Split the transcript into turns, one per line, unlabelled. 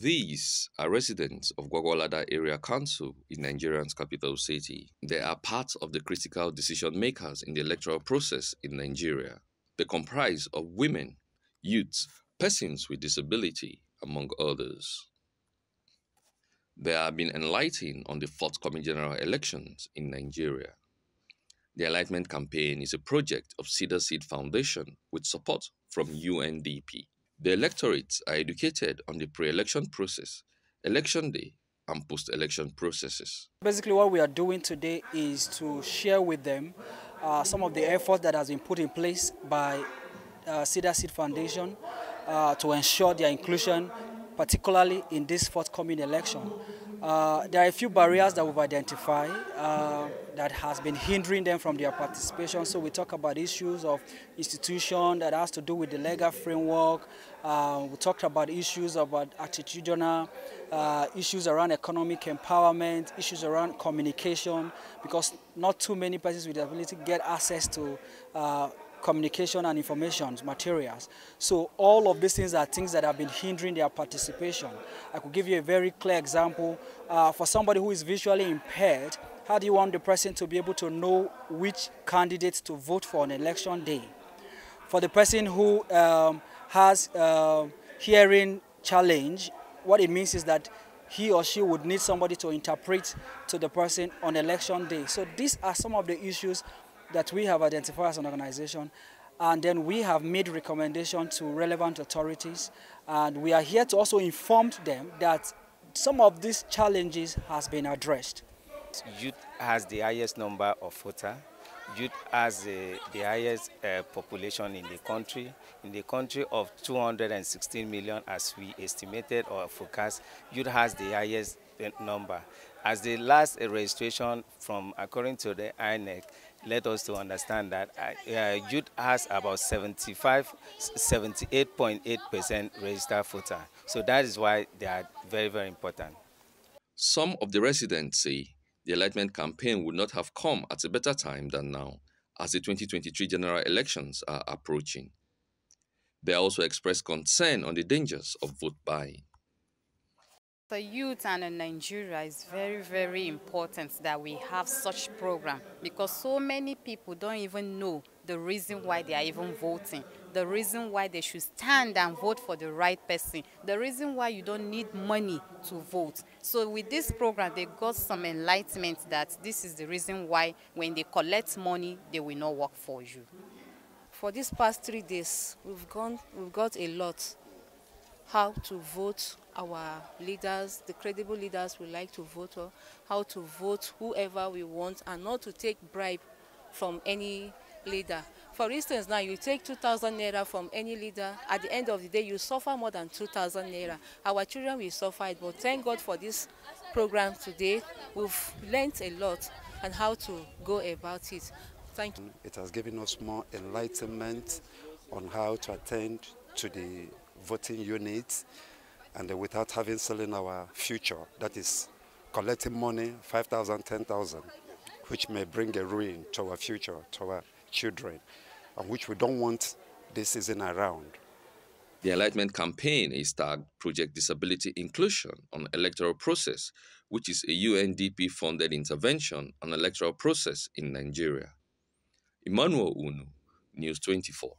These are residents of Gwagwalada Area Council in Nigeria's capital city. They are part of the critical decision makers in the electoral process in Nigeria. They comprise of women, youths, persons with disability, among others. They have been enlightened on the forthcoming general elections in Nigeria. The Enlightenment Campaign is a project of Cedar Seed Foundation with support from UNDP. The electorates are educated on the pre-election process, election day, and post-election processes.
Basically what we are doing today is to share with them uh, some of the efforts that has been put in place by uh, Cedar Seed Foundation uh, to ensure their inclusion, particularly in this forthcoming election. Uh, there are a few barriers that we've identified uh, that has been hindering them from their participation. So we talk about issues of institution that has to do with the legal framework. Uh, we talked about issues about attitudinal, uh, issues around economic empowerment, issues around communication, because not too many persons with disability get access to uh, communication and information materials. So all of these things are things that have been hindering their participation. I could give you a very clear example. Uh, for somebody who is visually impaired, how do you want the person to be able to know which candidates to vote for on election day? For the person who um, has uh, hearing challenge, what it means is that he or she would need somebody to interpret to the person on election day. So these are some of the issues that we have identified as an organization and then we have made recommendation to relevant authorities and we are here to also inform them that some of these challenges has been addressed.
Youth has the highest number of voters. Youth has the, the highest uh, population in the country. In the country of 216 million as we estimated or forecast, youth has the highest number. As the last registration from according to the INEC, let us to understand that uh, uh youth has about 75, 78.8% registered voter. So that is why they are very, very important.
Some of the residents say the Enlightenment campaign would not have come at a better time than now, as the 2023 general elections are approaching. They also expressed concern on the dangers of vote buying.
For youth and in Nigeria, it's very, very important that we have such program because so many people don't even know the reason why they are even voting, the reason why they should stand and vote for the right person, the reason why you don't need money to vote. So with this program, they got some enlightenment that this is the reason why when they collect money, they will not work for you.
For these past three days, we've gone, we've got a lot how to vote our leaders, the credible leaders we like to vote how to vote whoever we want and not to take bribe from any leader. For instance, now you take 2,000 naira from any leader, at the end of the day you suffer more than 2,000 naira. Our children will suffer it, but thank God for this program today. We've learned a lot and how to go about it. Thank you.
It has given us more enlightenment on how to attend to the voting units and without having selling our future, that is collecting money, 5,000, 10,000, which may bring a ruin to our future, to our children, and which we don't want this season around.
The Enlightenment Campaign is tagged Project Disability Inclusion on Electoral Process, which is a UNDP-funded intervention on electoral process in Nigeria. Emmanuel Unu, News 24.